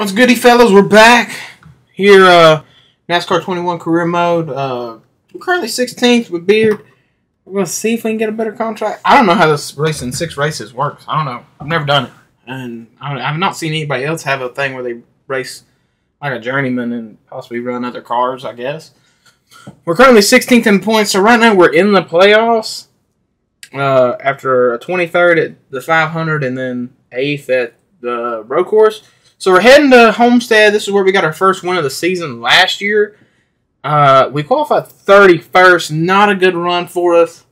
What's goody, fellas? We're back here. Uh, NASCAR 21 career mode. Uh, we're currently 16th with Beard. We're gonna see if we can get a better contract. I don't know how this racing six races works. I don't know. I've never done it, and I have not seen anybody else have a thing where they race like a journeyman and possibly run other cars. I guess we're currently 16th in points, so right now we're in the playoffs. Uh, after a 23rd at the 500 and then eighth at the road course. So we're heading to Homestead. This is where we got our first win of the season last year. Uh, we qualified 31st. Not a good run for us.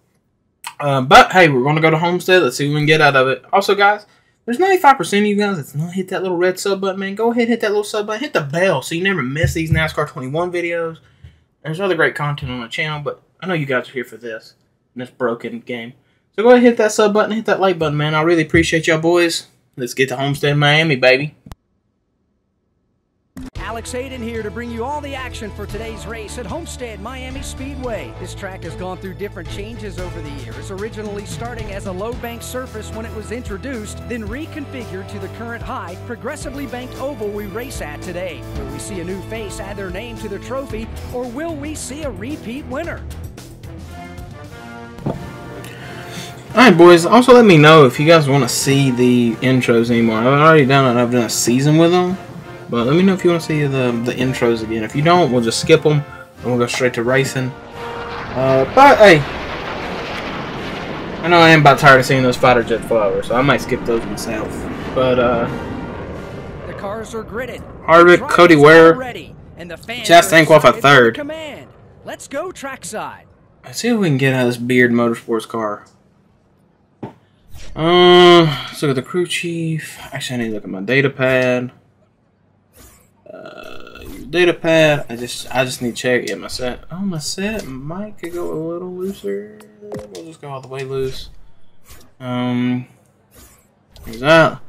Uh, but hey, we're going to go to Homestead. Let's see what we can get out of it. Also, guys, there's 95% of you guys that's not hit that little red sub button, man. Go ahead hit that little sub button. Hit the bell so you never miss these NASCAR 21 videos. There's other great content on the channel, but I know you guys are here for this. This broken game. So go ahead hit that sub button, hit that like button, man. I really appreciate y'all boys. Let's get to Homestead, Miami, baby. Alex Hayden here to bring you all the action for today's race at Homestead Miami Speedway. This track has gone through different changes over the years, originally starting as a low bank surface when it was introduced, then reconfigured to the current high, progressively banked oval we race at today. Will we see a new face add their name to the trophy, or will we see a repeat winner? Alright, boys. Also, let me know if you guys want to see the intros anymore. I've already done it. I've done a season with them. But let me know if you want to see the, the intros again. If you don't, we'll just skip them. And we'll go straight to racing. Uh, but, hey. I know I am about tired of seeing those fighter jet flowers. So I might skip those myself. But, uh... The cars are gridded. Harvick, Cody Ware. Chastain qualified third. Command. Let's go trackside. Let's see if we can get out of this Beard Motorsports car. Uh, let's look at the crew chief. Actually, I need to look at my data pad. Uh, data pad. I just, I just need to check. Yeah, my set. Oh, my set might could go a little looser. We'll just go all the way loose. Um, here's that.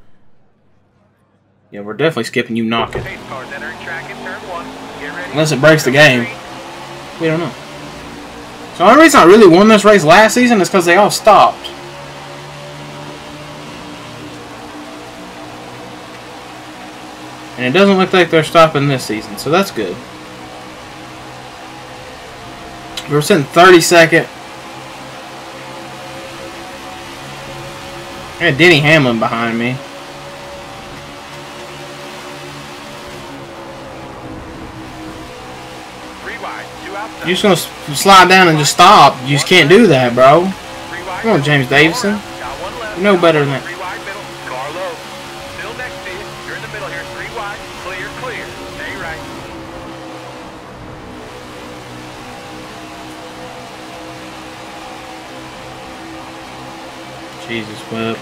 Yeah, we're definitely skipping you knocking. Unless it breaks the game. We don't know. So the only reason I really won this race last season is because they all stopped. And it doesn't look like they're stopping this season, so that's good. We're sitting 32nd. I got Denny Hamlin behind me. You're just gonna slide down and just stop. You just can't do that, bro. Come on, James Davison. You know better than that. Jesus, whip.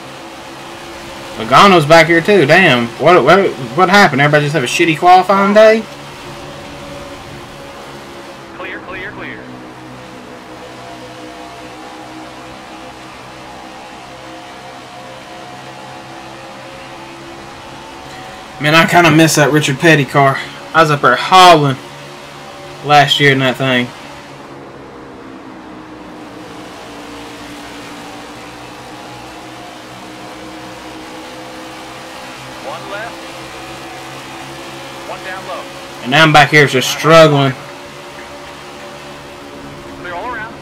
Logano's back here too. Damn. What, what what happened? Everybody just have a shitty qualifying day? Clear, clear, clear. Man, I kind of miss that Richard Petty car. I was up there hauling last year in that thing. One left. One down low. And now I'm back here just struggling. Clear all around.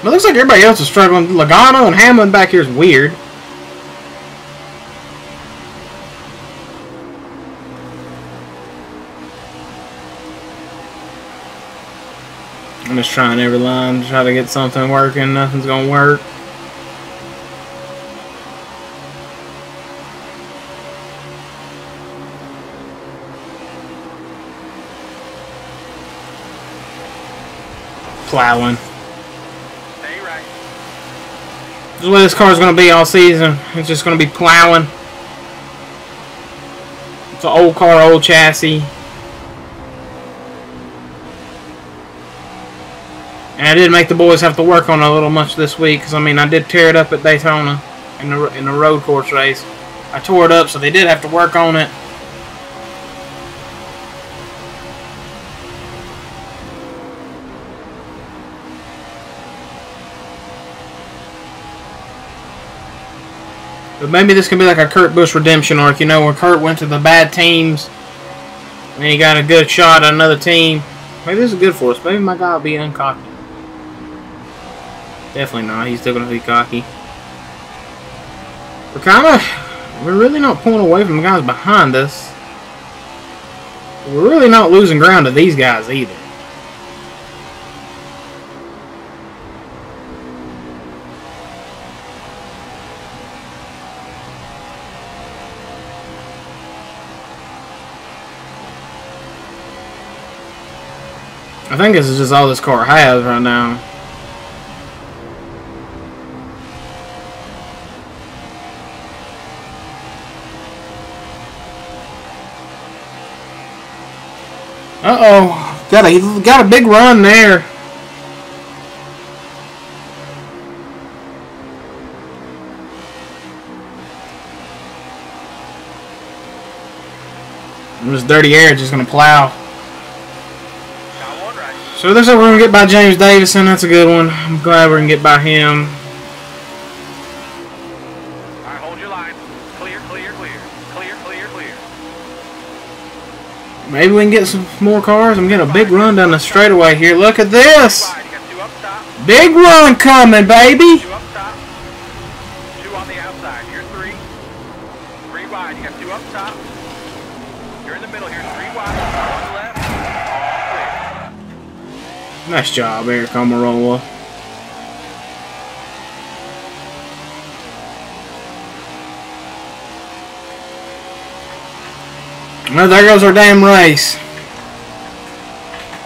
It looks like everybody else is struggling. Logano and Hamlin back here is weird. I'm just trying every line to try to get something working. Nothing's gonna work. Plowing. Stay right. This is what this car's gonna be all season. It's just gonna be plowing. It's an old car, old chassis. And I did make the boys have to work on a little much this week because, I mean, I did tear it up at Daytona in the, in the road course race. I tore it up, so they did have to work on it. But maybe this can be like a Kurt Busch redemption arc, you know, where Kurt went to the bad teams and he got a good shot at another team. Maybe this is good for us. Maybe my guy will be uncocked. Definitely not. He's still going to be cocky. We're kind of... We're really not pulling away from the guys behind us. We're really not losing ground to these guys either. I think this is just all this car has right now. Uh-oh. Got a, got a big run there. This dirty air just gonna plow. Got one right. So looks like we're gonna get by James Davison. That's a good one. I'm glad we're gonna get by him. All right, hold your line. Clear, clear, clear. Clear, clear, clear. Maybe we can get some more cars. I'm getting a big run down the straightaway here. Look at this! Wide, you got two up top, Big run coming, baby! Nice job, top, two Well, there goes our damn race.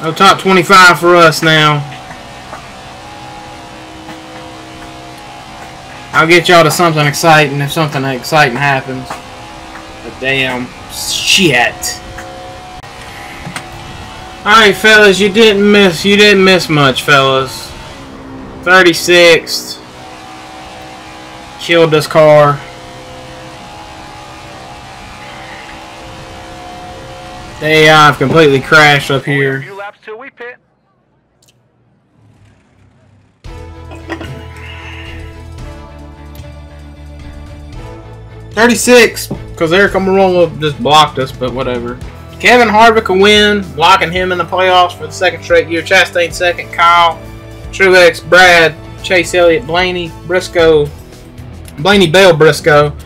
No top 25 for us now. I'll get y'all to something exciting if something exciting happens. But damn shit. Alright, fellas, you didn't miss you didn't miss much, fellas. 36th. Killed this car. The AI uh, have completely crashed up here. few laps till we pit. Thirty-six, because Aric Almirola just blocked us, but whatever. Kevin Harvick a win, blocking him in the playoffs for the second straight year. Chastain second, Kyle, Truex, Brad, Chase Elliott, Blaney, Briscoe, Blaney Bell Briscoe,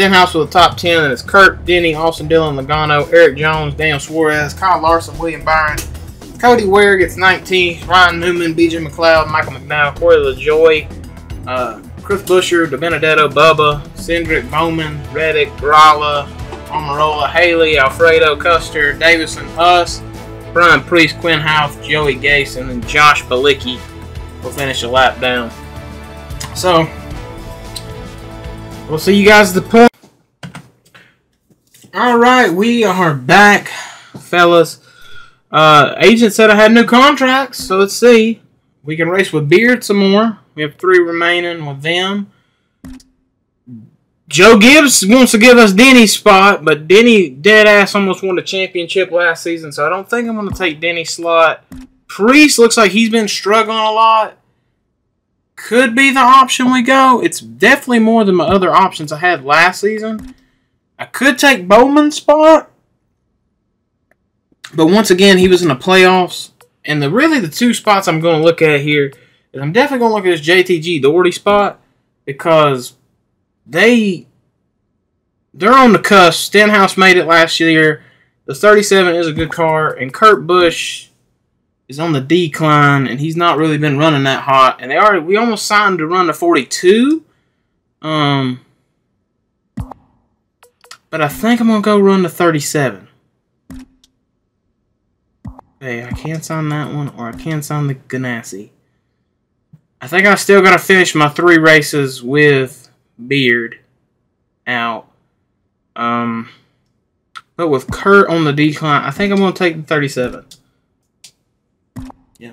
Stenhouse with the top 10, and it's Kurt, Denny, Austin Dillon, Logano, Erik Jones, Daniel Suarez, Kyle Larson, William Byron, Cody Ware gets 19th, Ryan Newman, BJ McLeod, Michael McDowell, Corey LaJoie, uh, Chris Buescher, DiBenedetto, Bubba, Cindric Bowman, Reddick, Grala, Almirola, Haley, Alfredo, Custer, Davison, us, Brian Priest, Quinn Houff, Joey Gase, and then Josh Bilicki will finish a lap down. So, we'll see you guys at the point. Alright, we are back, fellas. Uh, agent said I had new contracts, so let's see. We can race with Beard some more. We have three remaining with them. Joe Gibbs wants to give us Denny's spot, but Denny dead ass almost won the championship last season, so I don't think I'm gonna take Denny's slot. Priest looks like he's been struggling a lot. Could be the option we go. It's definitely more than my other options I had last season. I could take Bowman's spot, but once again, he was in the playoffs. And the really the two spots I'm going to look at here is I'm definitely going to look at this JTG Doherty spot because they they're on the cusp. Stenhouse made it last year. The 37 is a good car, and Kurt Busch is on the decline, and he's not really been running that hot. And they already we almost signed to run the 42. Um, but I think I'm gonna go run the 37. Okay, I can't sign that one, or I can't sign the Ganassi. I think I still gotta finish my three races with Beard out. Um, but with Kurt on the decline, I think I'm gonna take the 37. Yeah.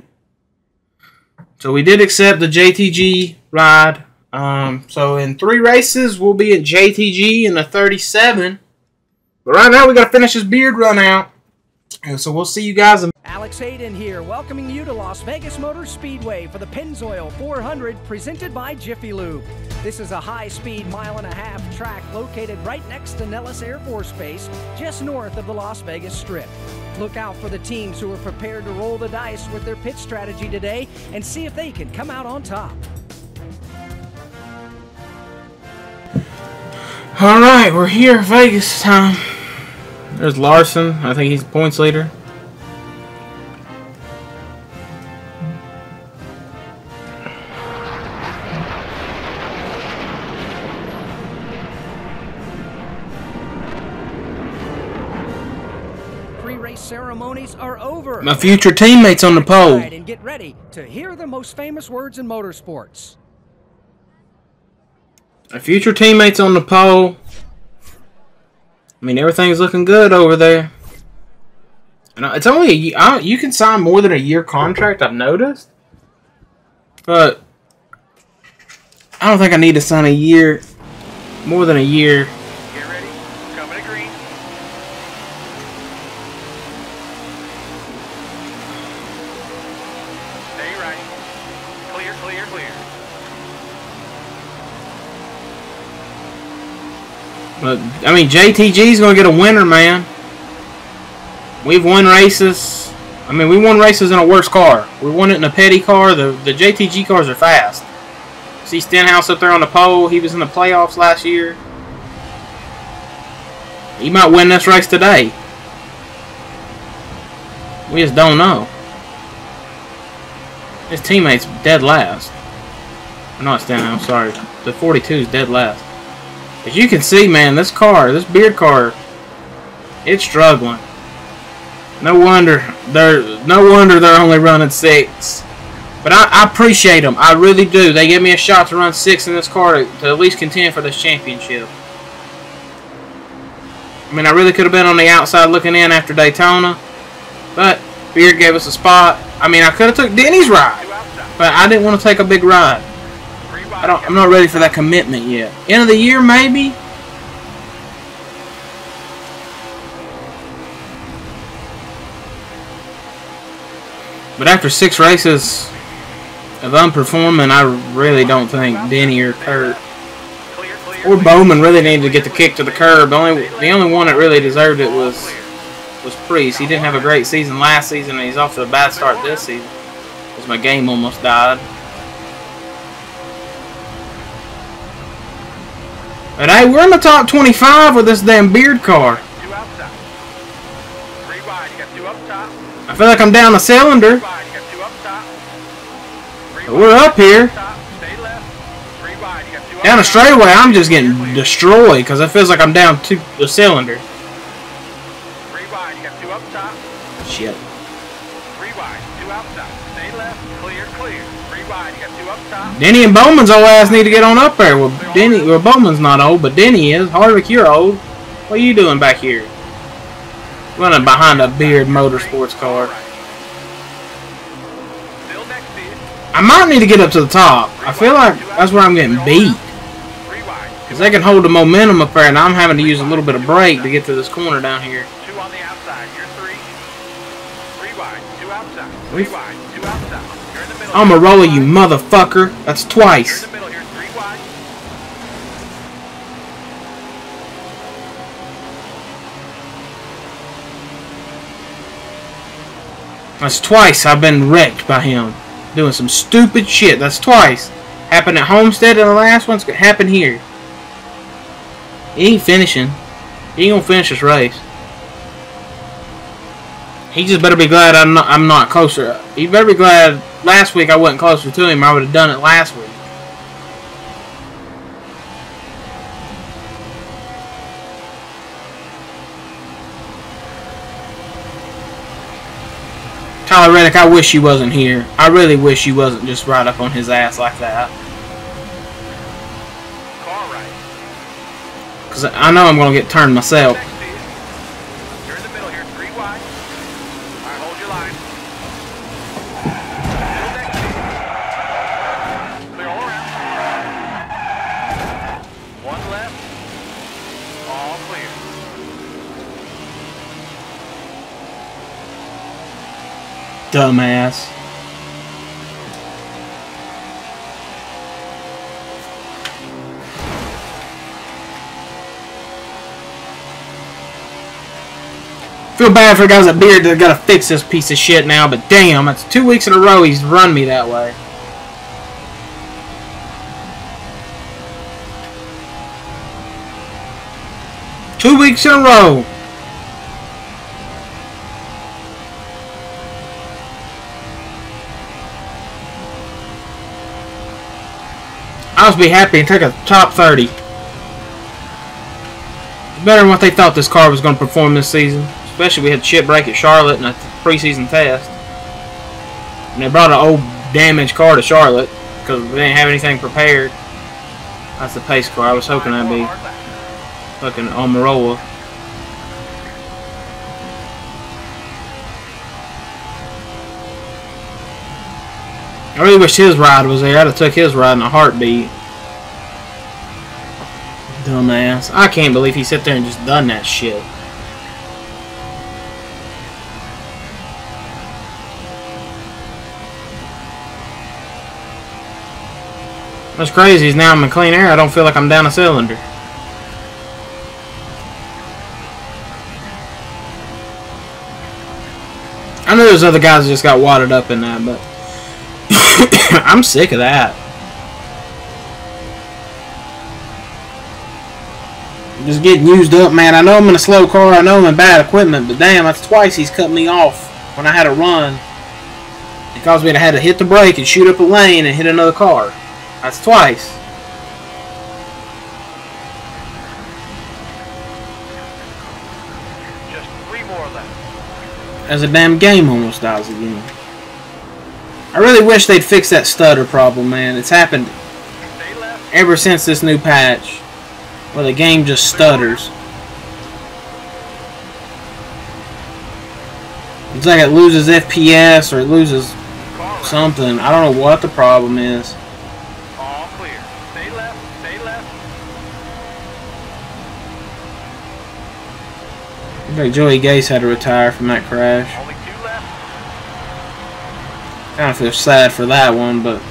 So we did accept the JTG ride. Um, so in three races, we'll be at JTG in the 37. But right now, we gotta finish this Beard run out. And so we'll see you guys in Alex Hayden here, welcoming you to Las Vegas Motor Speedway for the Pennzoil 400 presented by Jiffy Lube. This is a high speed mile and a half track located right next to Nellis Air Force Base, just north of the Las Vegas Strip. Look out for the teams who are prepared to roll the dice with their pit strategy today and see if they can come out on top. All right, we're here, Vegas time. There's Larson. I think he's points leader. Pre-race ceremonies are over. My future teammates on the pole. And get ready to hear the most famous words in motorsports. My future teammates on the pole. I mean, everything's looking good over there. And it's only a year, you can sign more than a year contract. I've noticed, but I don't think I need to sign a year, more than a year. But I mean, JTG's gonna get a winner, man. We've won races. I mean, we won races in a worse car. We won it in a petty car. The the JTG cars are fast. See Stenhouse up there on the pole. He was in the playoffs last year. He might win this race today. We just don't know. His teammate's dead last. Not Stenhouse, sorry. The 42 is dead last. As you can see, man, this car, this beard car, it's struggling. No wonder they're no wonder they're only running six. But I, I appreciate them. I really do. They give me a shot to run six in this car to, to at least contend for this championship. I mean, I really could have been on the outside looking in after Daytona, but Beard gave us a spot. I mean, I could have took Denny's ride, but I didn't want to take a big ride. I don't. I'm not ready for that commitment yet. End of the year, maybe. But after six races of unperforming, I really don't think Denny or Kurt or. Bowman really needed to get the kick to the curb. The only the only one that really deserved it was was Priest. He didn't have a great season last season, and he's off to a bad start this season. Because my game almost died. But hey, we're in the top 25 with this damn beard car. Two outside. Three wide. You got two up top. I feel like I'm down a cylinder. Three wide. You got two up top. Three But we're up here. top. Stay left. Three wide. You got two up Down a straightaway, I'm just getting destroyed because it feels like I'm down two a cylinder. Denny and Bowman's old ass need to get on up there. Well, Denny, well, Bowman's not old, but Denny is. Harvick, you're old. What are you doing back here? Running behind a beard motorsports car. All right. Still next to you. I might need to get up to the top. I feel like that's where I'm getting beat. Because they can hold the momentum up there, and I'm having to use a little bit of brake to get to this corner down here. Two on the outside. You're three. Three wide. Two outside. Three wide. Two outside. You're in the middle. I'm a roller, you motherfucker. That's twice. in the middle here. Three wide. That's twice I've been wrecked by him. Doing some stupid shit. That's twice. Happened at Homestead and the last one's gonna happen here. He ain't finishing. He ain't gonna finish this race. He just better be glad I'm not I'm not closer. He better be glad last week I wasn't closer to him. I would have done it last week. Tyler Reddick, I wish you wasn't here. I really wish you wasn't just right up on his ass like that. Because I know I'm going to get turned myself. Next to you. You're in the middle here. Three wide. All right, hold your line. Still next to you. Clear all around. One left. All clear. Dumbass. Feel bad for the guys at Beard that gotta fix this piece of shit now, but damn, it's two weeks in a row he's run me that way. Two weeks in a row. I must be happy and take a top 30. Better than what they thought this car was going to perform this season. Especially we had chip break at Charlotte in a preseason test. And they brought an old damaged car to Charlotte because we didn't have anything prepared. That's the pace car. I was hoping that'd be fucking Almirola. I really wish his ride was there. I'd have took his ride in a heartbeat. Dumbass. I can't believe he sat there and just done that shit. What's crazy is now I'm in clean air, I don't feel like I'm down a cylinder. I know there's other guys that just got wadded up in that, but I'm sick of that. Just getting used up, man. I know I'm in a slow car, I know I'm in bad equipment, but damn, that's twice he's cut me off when I had to run. It caused me to have to hit the brake and shoot up a lane and hit another car. That's twice. Just three more left. As a damn game almost dies again. I really wish they'd fix that stutter problem, man. It's happened ever since this new patch. Where the game just stutters. It's like it loses FPS or it loses something. I don't know what the problem is. All clear. Stay left. Stay left. Looks like Joey Gase had to retire from that crash. Only two left. Kind of feel sad for that one, but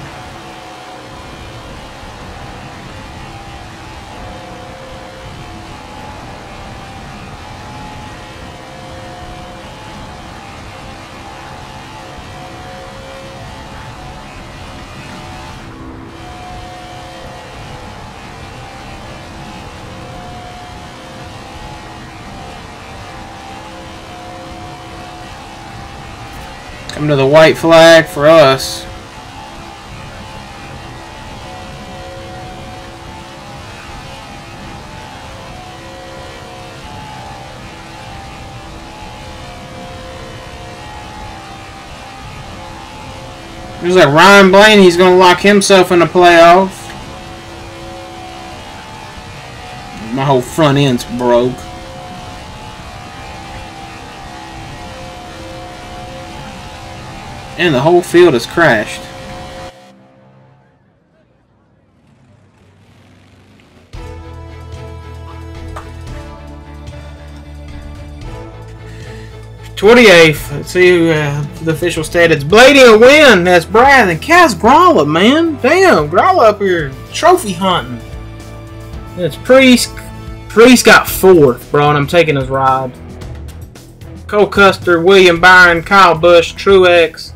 Come to the white flag for us. There's like Ryan Blaney's gonna lock himself in the playoff. My whole front end's broke. And the whole field has crashed. Twenty-eighth. Let's see who uh, the official stat. It's Blaney a win. That's Brad and Kaz Grala, man. Damn, Gralla up here trophy hunting. That's Priest. Priest got fourth, bro, and I'm taking his ride. Cole Custer, William Byron, Kyle Busch, Truex,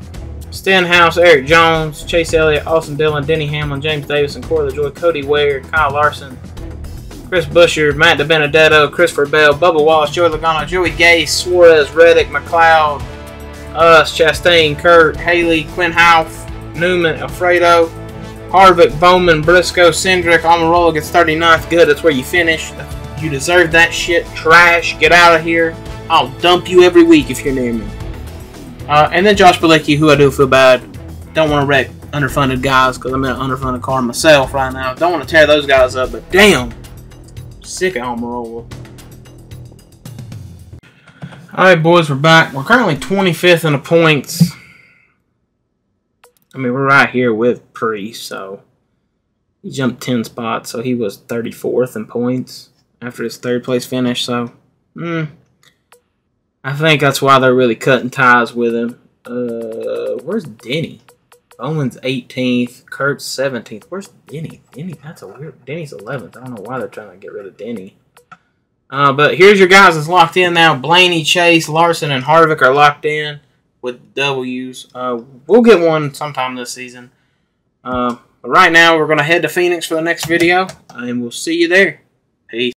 Stenhouse, Erik Jones, Chase Elliott, Austin Dillon, Denny Hamlin, James Davison, Corey LaJoie, Cody Ware, Kyle Larson, Chris Buescher, Matt DiBenedetto, Christopher Bell, Bubba Wallace, Joey Logano, Joey Gase, Suarez, Reddick, McLeod, us, Chastain, Kurt, Haley, Quinn Houff, Newman, Alfredo, Harvick, Bowman, Briscoe, Cindric, Almirola gets 39th. Good, that's where you finish. You deserve that shit. Trash. Get out of here. I'll dump you every week if you're near me. Uh, and then Josh Bilicki, who I do feel bad. Don't want to wreck underfunded guys because I'm in an underfunded car myself right now. Don't want to tear those guys up, but damn. Sick of Almirola. Alright, boys, we're back. We're currently 25th in the points. I mean, we're right here with Priest, so he jumped 10 spots, so he was 34th in points after his third place finish. So, hmm, I think that's why they're really cutting ties with him. Uh, where's Denny? Bowman's 18th. Kurt's 17th. Where's Denny? Denny, that's a weird. Denny's 11th. I don't know why they're trying to get rid of Denny. Uh, but here's your guys that's locked in now. Blaney, Chase, Larson, and Harvick are locked in with W's. Uh, we'll get one sometime this season. Uh, but right now, we're going to head to Phoenix for the next video, and we'll see you there. Peace.